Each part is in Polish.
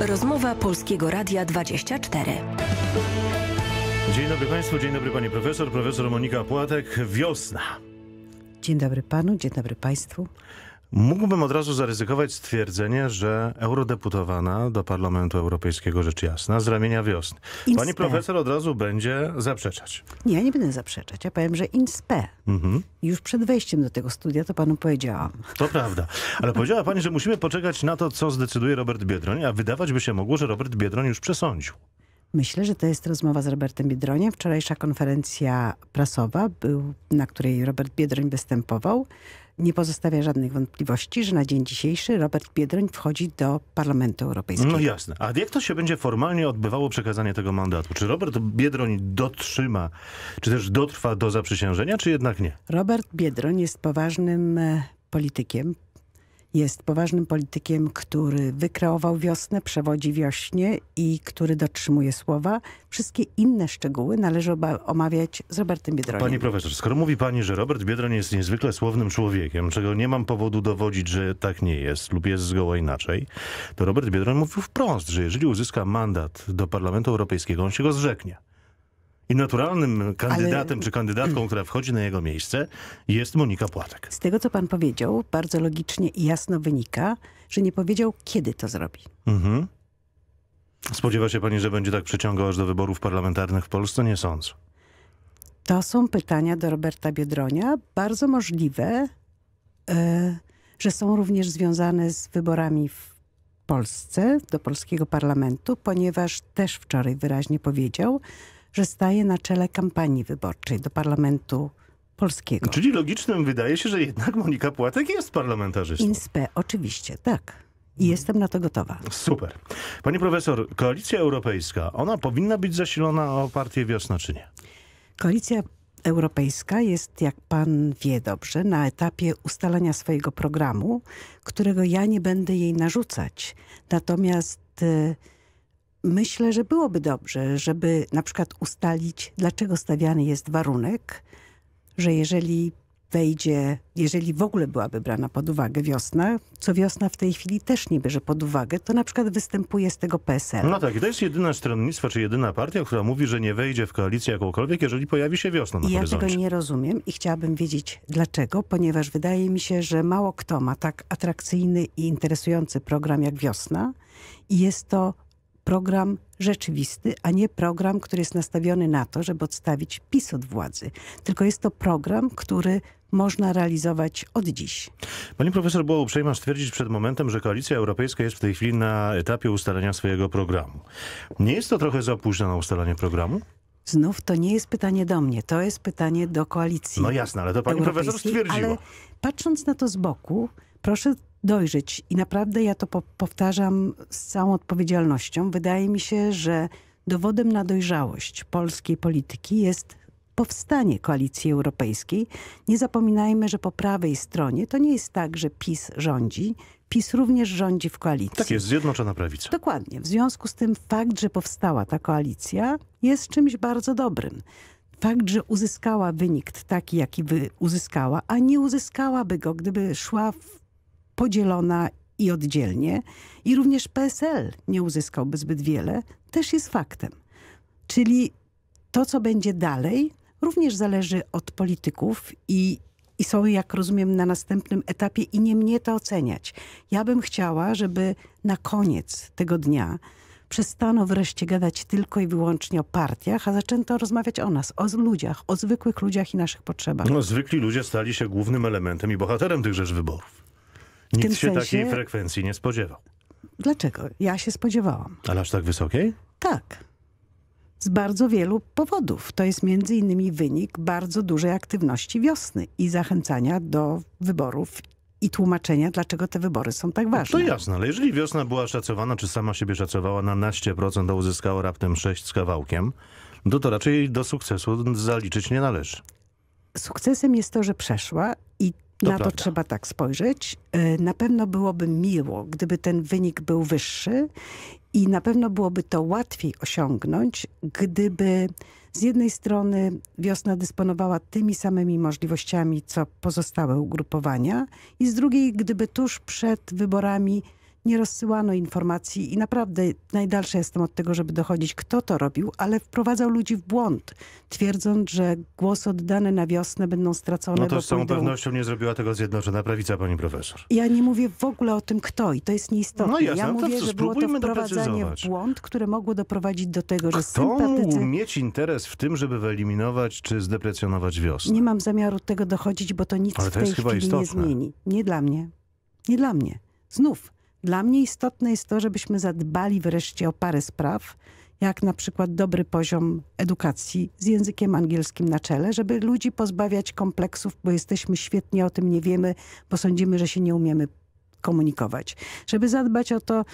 Rozmowa Polskiego Radia 24. Dzień dobry Państwu, dzień dobry Pani Profesor, profesor Monika Płatek. Wiosna. Dzień dobry panu, dzień dobry państwu. Mógłbym od razu zaryzykować stwierdzenie, że eurodeputowana do Parlamentu Europejskiego rzecz jasna z ramienia wiosny. Pani Inspe. profesor od razu będzie zaprzeczać. Nie, ja nie będę zaprzeczać. Ja powiem, że INSPE. Mhm. Już przed wejściem do tego studia to panu powiedziałam. To prawda. Ale powiedziała Pani, że musimy poczekać na to, co zdecyduje Robert Biedroń, a wydawać by się mogło, że Robert Biedroń już przesądził. Myślę, że to jest rozmowa z Robertem Biedroniem. Wczorajsza konferencja prasowa, był, na której Robert Biedroń występował, nie pozostawia żadnych wątpliwości, że na dzień dzisiejszy Robert Biedroń wchodzi do Parlamentu Europejskiego. No jasne. A jak to się będzie formalnie odbywało przekazanie tego mandatu? Czy Robert Biedroń dotrzyma, czy też dotrwa do zaprzysiężenia, czy jednak nie? Robert Biedroń jest poważnym e, politykiem. Jest poważnym politykiem, który wykreował wiosnę, przewodzi wiośnie i który dotrzymuje słowa. Wszystkie inne szczegóły należy omawiać z Robertem Biedroniem. Pani profesor, skoro mówi pani, że Robert Biedroń jest niezwykle słownym człowiekiem, czego nie mam powodu dowodzić, że tak nie jest lub jest zgoła inaczej, to Robert Biedroń mówił wprost, że jeżeli uzyska mandat do Parlamentu Europejskiego, on się go zrzeknie. I naturalnym kandydatem czy kandydatką, która wchodzi na jego miejsce jest Monika Płatek. Z tego, co pan powiedział, bardzo logicznie i jasno wynika, że nie powiedział, kiedy to zrobi. Mhm. Spodziewa się pani, że będzie tak przeciągał aż do wyborów parlamentarnych w Polsce? Nie sądzę. To są pytania do Roberta Biedronia, bardzo możliwe, e, że są również związane z wyborami w Polsce, do polskiego parlamentu, ponieważ też wczoraj wyraźnie powiedział, że staje na czele kampanii wyborczej do parlamentu polskiego. Czyli logicznym wydaje się, że jednak Monika Płatek jest parlamentarzystą. INSPE, oczywiście, tak. I jestem na to gotowa. Super. Pani profesor, koalicja europejska, ona powinna być zasilona o partię Wiosna, czy nie? Koalicja Europejska jest, jak pan wie dobrze, na etapie ustalania swojego programu, którego ja nie będę jej narzucać. Natomiast e, myślę, że byłoby dobrze, żeby na przykład ustalić, dlaczego stawiany jest warunek, że jeżeli wejdzie, jeżeli w ogóle byłaby brana pod uwagę wiosna, co wiosna w tej chwili też nie bierze pod uwagę, to na przykład występuje z tego PSL. No tak, i to jest jedyna stronnictwo, czy jedyna partia, która mówi, że nie wejdzie w koalicję jakąkolwiek, jeżeli pojawi się wiosna na I ja tego nie rozumiem i chciałabym wiedzieć dlaczego, ponieważ wydaje mi się, że mało kto ma tak atrakcyjny i interesujący program jak Wiosna i jest to program rzeczywisty, a nie program, który jest nastawiony na to, żeby odstawić PiS od władzy. Tylko jest to program, który można realizować od dziś. Pani profesor była uprzejma stwierdzić przed momentem, że koalicja europejska jest w tej chwili na etapie ustalenia swojego programu. Nie jest to trochę za późno na ustalenie programu? Znów to nie jest pytanie do mnie, to jest pytanie do koalicji. No jasne, ale to pani profesor stwierdziła. Ale patrząc na to z boku, proszę dojrzeć i naprawdę ja to po powtarzam z całą odpowiedzialnością. Wydaje mi się, że dowodem na dojrzałość polskiej polityki jest powstanie koalicji europejskiej. Nie zapominajmy, że po prawej stronie to nie jest tak, że PiS rządzi. PiS również rządzi w koalicji. Tak jest, Zjednoczona Prawica. Dokładnie. W związku z tym fakt, że powstała ta koalicja jest czymś bardzo dobrym. Fakt, że uzyskała wynik taki, jaki by uzyskała, a nie uzyskałaby go, gdyby szła w podzielona i oddzielnie i również PSL nie uzyskałby zbyt wiele, też jest faktem. Czyli to, co będzie dalej, również zależy od polityków i, i są, jak rozumiem, na następnym etapie i nie mnie to oceniać. Ja bym chciała, żeby na koniec tego dnia przestano wreszcie gadać tylko i wyłącznie o partiach, a zaczęto rozmawiać o nas, o ludziach, o zwykłych ludziach i naszych potrzebach. No, zwykli ludzie stali się głównym elementem i bohaterem tychże wyborów. Nikt się sensie- takiej frekwencji nie spodziewał. Dlaczego? Ja się spodziewałam. Ale aż tak wysokiej? Tak. Z bardzo wielu powodów. To jest między innymi wynik bardzo dużej aktywności wiosny i zachęcania do wyborów i tłumaczenia, dlaczego te wybory są tak To ważne. jasne, ale jeżeli wiosna była szacowana, czy sama siebie szacowała na naście procent, a uzyskała raptem 6 z kawałkiem, no to raczej do sukcesu zaliczyć nie należy. Sukcesem jest to, że przeszła i To na prawda. to trzeba tak spojrzeć. E, Na pewno byłoby miło, gdyby ten wynik był wyższy i na pewno byłoby to łatwiej osiągnąć, gdyby z jednej strony wiosna dysponowała tymi samymi możliwościami, co pozostałe ugrupowania i z drugiej, gdyby tuż przed wyborami nie rozsyłano informacji i naprawdę najdalsza jestem od tego, żeby dochodzić, kto to robił, ale wprowadzał ludzi w błąd, twierdząc, że głosy oddane na wiosnę będą stracone. No to z całą pewnością nie zrobiła tego Zjednoczona Prawica, pani profesor. Ja nie mówię w ogóle o tym, kto i to jest nieistotne. No jasne, ja no to mówię, że było to wprowadzanie w błąd, które mogło doprowadzić do tego, że Kto mógł sympatycy... mieć interes w tym, żeby wyeliminować czy zdeprecjonować wiosnę? Nie mam zamiaru tego dochodzić, bo to nic Ale w to tej jest chyba chwili nie istotne. zmieni. Nie dla mnie. Nie dla mnie. Znów, dla mnie istotne jest to, żebyśmy zadbali wreszcie o parę spraw, jak na przykład dobry poziom edukacji z językiem angielskim na czele, żeby ludzi pozbawiać kompleksów, bo jesteśmy świetni, a o tym nie wiemy, bo sądzimy, że się nie umiemy komunikować. Żeby zadbać o to,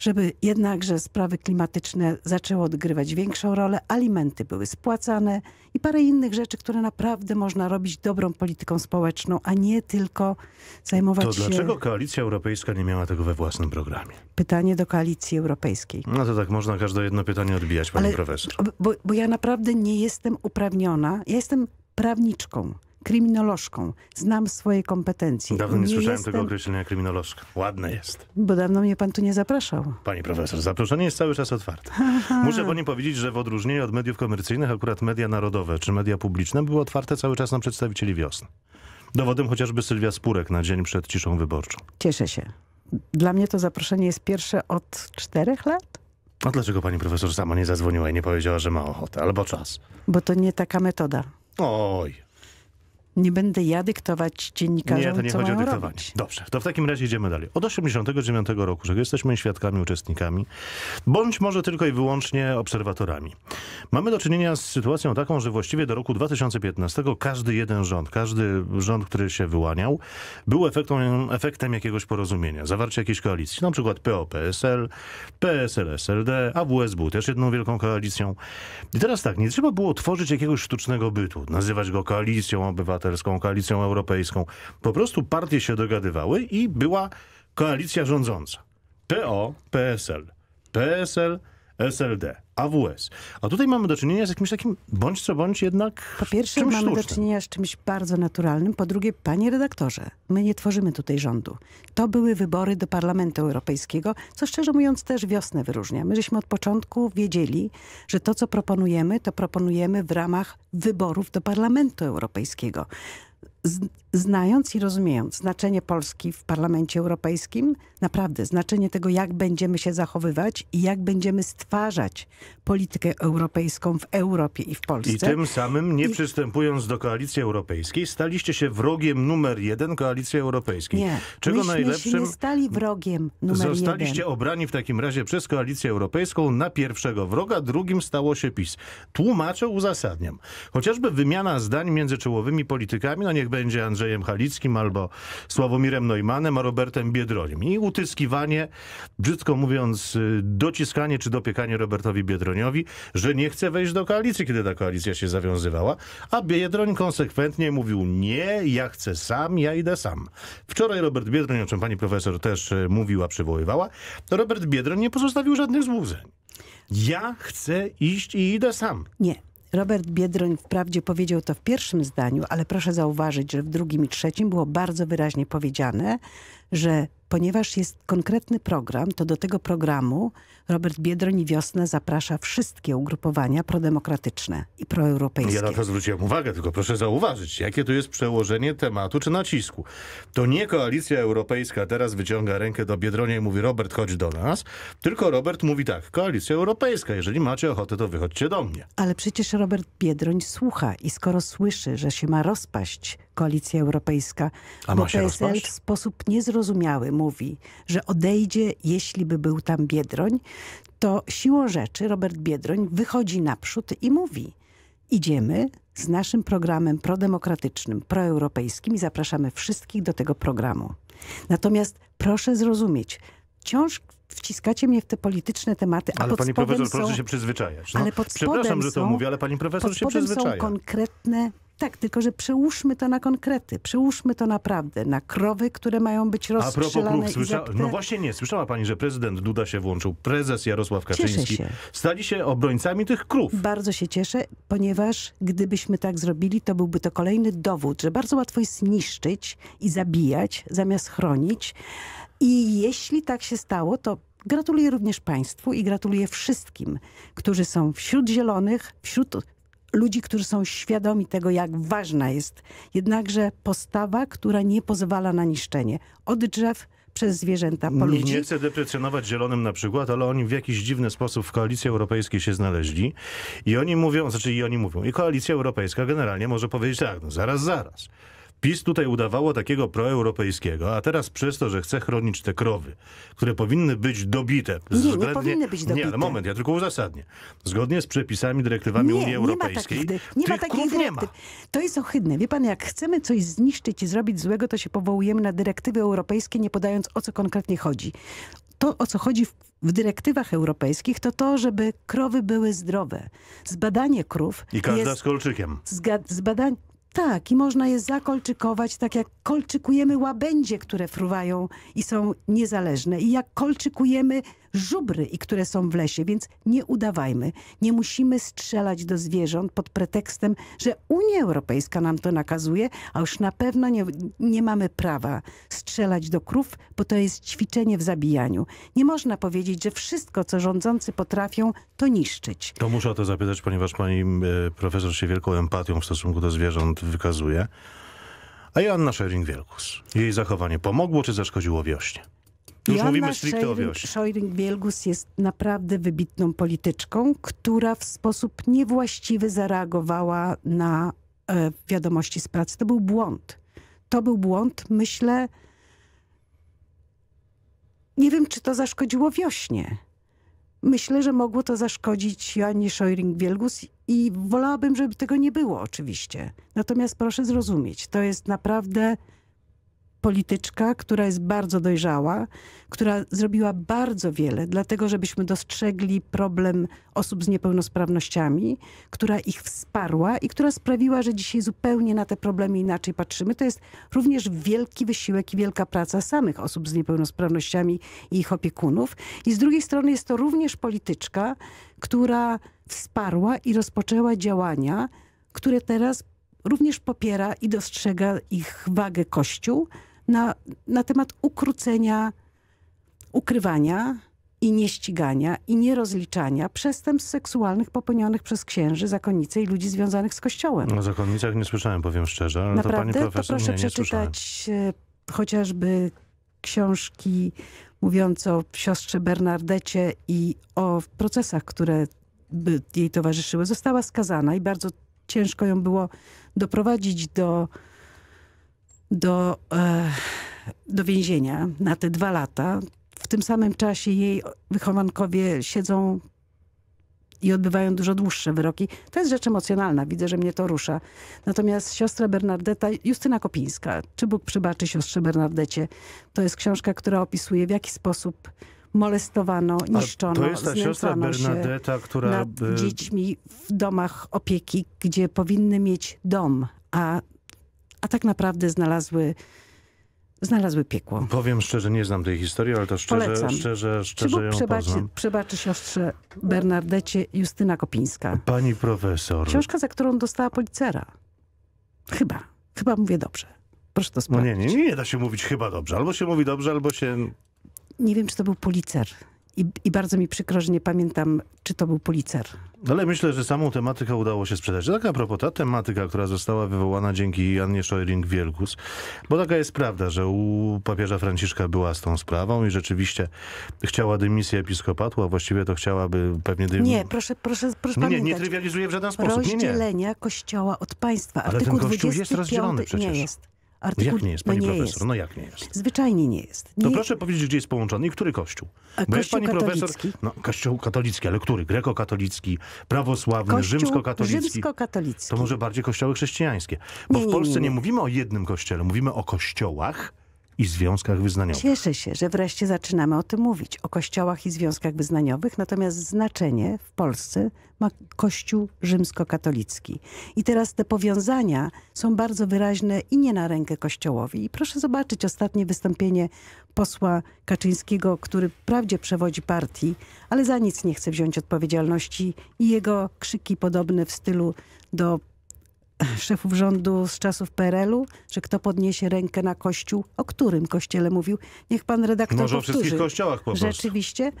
żeby jednakże sprawy klimatyczne zaczęły odgrywać większą rolę, alimenty były spłacane i parę innych rzeczy, które naprawdę można robić dobrą polityką społeczną, a nie tylko zajmować To się... dlaczego Koalicja Europejska nie miała tego we własnym programie? Pytanie do Koalicji Europejskiej. No to tak można każde jedno pytanie odbijać, pani Ale- profesor. Bo, bo ja naprawdę nie jestem uprawniona. Ja jestem prawniczką, kryminolożką. Znam swoje kompetencje. Dawno nie, słyszałem jestem, tego określenia kryminolożka. Ładne jest. Bo dawno mnie pan tu nie zapraszał. Pani profesor, zaproszenie jest cały czas otwarte. Muszę pani powiedzieć, że w odróżnieniu od mediów komercyjnych, akurat media narodowe czy media publiczne były otwarte cały czas na przedstawicieli wiosny. Dowodem chociażby Sylwia Spurek na dzień przed ciszą wyborczą. Cieszę się. Dla mnie to zaproszenie jest pierwsze od czterech lat, A dlaczego pani profesor sama nie zadzwoniła i nie powiedziała, że ma ochotę albo czas? bo to nie taka metoda. Oj, Nie będę ja dyktować dziennikarzom, nie, to nie chodzi o dyktowanie. robić. Dobrze, to w takim razie idziemy dalej. Od 89 roku, że jesteśmy świadkami, uczestnikami, bądź może tylko i wyłącznie obserwatorami. Mamy do czynienia z sytuacją taką, że właściwie do roku 2015 każdy jeden rząd, każdy rząd, który się wyłaniał, był efektem, efektem jakiegoś porozumienia, zawarcia jakiejś koalicji. Na przykład PO-PSL, PSL-SLD, AWS był też jedną wielką koalicją. I teraz tak, nie trzeba było tworzyć jakiegoś sztucznego bytu, nazywać go koalicją obywatelską, koalicją europejską. Po prostu partie się dogadywały i była koalicja rządząca. PO, PSL, PSL, SLD, AWS. A tutaj mamy do czynienia z jakimś takim bądź co bądź jednak Po pierwsze czymś mamy do sztucznym. czynienia z czymś bardzo naturalnym. Po drugie, panie redaktorze, my nie tworzymy tutaj rządu. To były wybory do Parlamentu Europejskiego, co szczerze mówiąc też wiosnę wyróżnia. My żeśmy od początku wiedzieli, że to co proponujemy, to proponujemy w ramach wyborów do Parlamentu Europejskiego. Z- Znając i rozumiejąc znaczenie Polski w Parlamencie Europejskim, naprawdę znaczenie tego, jak będziemy się zachowywać i jak będziemy stwarzać politykę europejską w Europie i w Polsce. I tym samym, nie I- przystępując do koalicji europejskiej, staliście się wrogiem numer jeden koalicji europejskiej. Nie, Czego myśmy się najlepszym nie stali wrogiem numer Zostaliście jeden. obrani w takim razie przez koalicję europejską na pierwszego wroga, drugim stało się PiS. Tłumaczę, uzasadniam. Chociażby wymiana zdań między czołowymi politykami, no niech będzie Andrzejem Halickim albo Sławomirem Neumannem, a Robertem Biedroniem. I utyskiwanie, brzydko mówiąc, y, dociskanie czy dopiekanie Robertowi Biedroniowi, że nie chce wejść do koalicji, kiedy ta koalicja się zawiązywała, a Biedroń konsekwentnie mówił nie, ja chcę sam, ja idę sam. Wczoraj Robert Biedroń, o czym pani profesor też y, mówiła, przywoływała, Robert Biedroń nie pozostawił żadnych złudzeń. Ja chcę iść i idę sam. Nie. Robert Biedroń wprawdzie powiedział to w pierwszym zdaniu, ale proszę zauważyć, że w drugim i trzecim było bardzo wyraźnie powiedziane, że ponieważ jest konkretny program, to do tego programu Robert Biedroń i Wiosna zaprasza wszystkie ugrupowania prodemokratyczne i proeuropejskie. Ja na to zwróciłem uwagę, tylko proszę zauważyć, jakie tu jest przełożenie tematu czy nacisku. To nie koalicja europejska teraz wyciąga rękę do Biedronia i mówi Robert, chodź do nas, tylko Robert mówi tak, koalicja europejska, jeżeli macie ochotę, to wychodźcie do mnie. Ale przecież Robert Biedroń słucha i skoro słyszy, że się ma rozpaść koalicja europejska, A bo ma się PSL rozpaść? w sposób niezrozumiały mówi, że odejdzie, jeśli by był tam Biedroń, to siłą rzeczy Robert Biedroń wychodzi naprzód i mówi idziemy z naszym programem prodemokratycznym, proeuropejskim i zapraszamy wszystkich do tego programu. Natomiast proszę zrozumieć, wciąż wciskacie mnie w te polityczne tematy, a Ale pani profesor, są... proszę się przyzwyczajać. No, Ale pod przepraszam, spodem że to są- mówię, ale pani profesor Pod się spodem są przyzwyczaja. konkretne, tak, tylko że przełóżmy to na konkrety. Przełóżmy to naprawdę na krowy, które mają być A propos rozstrzelane krów, słysza... no właśnie nie, słyszała pani, że prezydent Duda się włączył, prezes Jarosław Kaczyński. się. Stali się obrońcami tych krów. Bardzo się cieszę, ponieważ gdybyśmy tak zrobili, to byłby to kolejny dowód, że bardzo łatwo jest niszczyć i zabijać, zamiast chronić. I jeśli tak się stało, to gratuluję również Państwu i gratuluję wszystkim, którzy są wśród zielonych, wśród ludzi, którzy są świadomi tego, jak ważna jest jednakże postawa, która nie pozwala na niszczenie. Od drzew przez zwierzęta po ludzi. Nie chcę deprecjonować zielonym na przykład, ale oni w jakiś dziwny sposób w koalicji europejskiej się znaleźli i oni mówią, znaczy i oni mówią, i koalicja europejska generalnie może powiedzieć tak, no zaraz, zaraz. PiS tutaj udawało takiego proeuropejskiego, a teraz przez to, że chce chronić te krowy, które powinny być dobite. Nie, nie powinny być dobite. Nie, ale moment, ja tylko uzasadnię. Zgodnie z przepisami, dyrektywami Nie, Unii nie ma Europejskiej, takich, nie ma takich nie ma. dyrektyw. To jest ohydne. Wie pan, jak chcemy coś zniszczyć i zrobić złego, to się powołujemy na dyrektywy europejskie, nie podając o co konkretnie chodzi. To, o co chodzi w, w dyrektywach europejskich, to to, żeby krowy były zdrowe. Zbadanie krów I każda jest z kolczykiem. zga- zbadań... Tak, i można je zakolczykować, tak jak kolczykujemy łabędzie, które fruwają i są niezależne. I jak kolczykujemy żubry, i które są w lesie, więc nie udawajmy. Nie musimy strzelać do zwierząt pod pretekstem, że Unia Europejska nam to nakazuje, a już na pewno nie, nie mamy prawa strzelać do krów, bo to jest ćwiczenie w zabijaniu. Nie można powiedzieć, że wszystko, co rządzący potrafią, to niszczyć. To muszę o to zapytać, ponieważ pani e, profesor się wielką empatią w stosunku do zwierząt wykazuje. A Joanna Schering-Wielgus, jej zachowanie pomogło czy zaszkodziło wiośnie? Już Joanna mówimy stricte o wiośnie. Szojring-Wielgus jest naprawdę wybitną polityczką, która w sposób niewłaściwy zareagowała na e, wiadomości z pracy. To był błąd. To był błąd, myślę, nie wiem, czy to zaszkodziło wiośnie. Myślę, że mogło to zaszkodzić Joannie Szojring-Wielgus i wolałabym, żeby tego nie było oczywiście. Natomiast proszę zrozumieć, to jest naprawdę polityczka, która jest bardzo dojrzała, która zrobiła bardzo wiele, dlatego żebyśmy dostrzegli problem osób z niepełnosprawnościami, która ich wsparła i która sprawiła, że dzisiaj zupełnie na te problemy inaczej patrzymy. To jest również wielki wysiłek i wielka praca samych osób z niepełnosprawnościami i ich opiekunów. I z drugiej strony jest to również polityczka, która wsparła i rozpoczęła działania, które teraz również popiera i dostrzega ich wagę Kościół na, na temat ukrócenia, ukrywania i nieścigania i nierozliczania przestępstw seksualnych popełnionych przez księży, zakonnice i ludzi związanych z Kościołem. O zakonnicach nie słyszałem, powiem szczerze, ale to pani Naprawdę? To profesor proszę nie, nie słyszałem. przeczytać e, chociażby książki mówiące o siostrze Bernardecie i o procesach, które jej towarzyszyły. Została skazana i bardzo ciężko ją było doprowadzić do, do, e, do więzienia na te dwa lata. W tym samym czasie jej wychowankowie siedzą i odbywają dużo dłuższe wyroki. To jest rzecz emocjonalna, widzę, że mnie to rusza. Natomiast siostra Bernardeta, Justyna Kopińska, Czy Bóg przybaczy siostrze Bernardecie, to jest książka, która opisuje w jaki sposób molestowano, A niszczono, to jest ta siostra Bernadetta, która... nad dziećmi w domach opieki, gdzie powinny mieć dom, a, a tak naprawdę znalazły, znalazły piekło. Powiem szczerze, nie znam tej historii, ale to szczerze, Polecam. szczerze, szczerze ją przebaczy, poznam. przebaczy siostrze Bernardecie Justyna Kopińska? Pani profesor, Książka, za którą dostała policera. Chyba. Chyba mówię dobrze. Proszę to no sprawdzić. nie, nie, nie da się mówić chyba dobrze. Albo się mówi dobrze, albo się... Nie wiem, czy to był policer. I, I bardzo mi przykro, że nie pamiętam, czy to był policer. Ale myślę, że samą tematykę udało się sprzedać. Tak a propos, ta tematyka, która została wywołana dzięki Jannie Scheuring-Wielgus, bo taka jest prawda, że u papieża Franciszka była z tą sprawą i rzeczywiście chciała dymisji episkopatu, a właściwie to chciałaby pewnie dymisję. Nie, proszę, proszę, proszę nie, nie, nie trywializuję w żaden sposób. Nie, nie. Rozdzielenia kościoła od państwa. Ale ten kościół jest 25 rozdzielony przecież. Nie jest. Artykuł, jak nie jest, no pani nie profesor? Jest. No jak nie jest? Zwyczajnie nie jest. Nie, To proszę powiedzieć, gdzie jest połączony i który kościół? Bo Kościół pani profesor... katolicki. No, kościół katolicki, ale który? Grekokatolicki, prawosławny, Kościół rzymskokatolicki? rzymskokatolicki. To może bardziej kościoły chrześcijańskie. Bo Nie, w Polsce nie. mówimy o jednym kościele, mówimy o kościołach i związkach wyznaniowych. Cieszę się, że wreszcie zaczynamy o tym mówić, o kościołach i związkach wyznaniowych, natomiast znaczenie w Polsce ma Kościół rzymskokatolicki. I teraz te powiązania są bardzo wyraźne i nie na rękę Kościołowi. I proszę zobaczyć ostatnie wystąpienie posła Kaczyńskiego, który wprawdzie przewodzi partii, ale za nic nie chce wziąć odpowiedzialności i jego krzyki podobne w stylu do szefów rządu z czasów PRL-u, że kto podniesie rękę na kościół, o którym kościele mówił, niech pan redaktor Może o powtórzy. wszystkich kościołach po prostu. Rzeczywiście,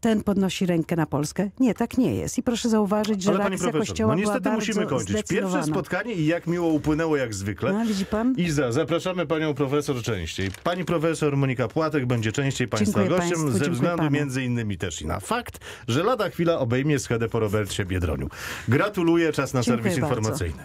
ten podnosi rękę na Polskę. Nie, tak nie jest. I proszę zauważyć, że Ale reakcja profesor, kościoła no niestety musimy kończyć. Pierwsze spotkanie i jak miło upłynęło jak zwykle. No, widzi pan? Iza, zapraszamy panią profesor częściej. Pani profesor Monika Płatek będzie częściej państwa Dziękuję gościem państwu, ze względu panu. między innymi też i na fakt, że lada chwila obejmie schedę po Robercie Biedroniu. Gratuluję, czas na Dziękuję serwis bardzo. informacyjny.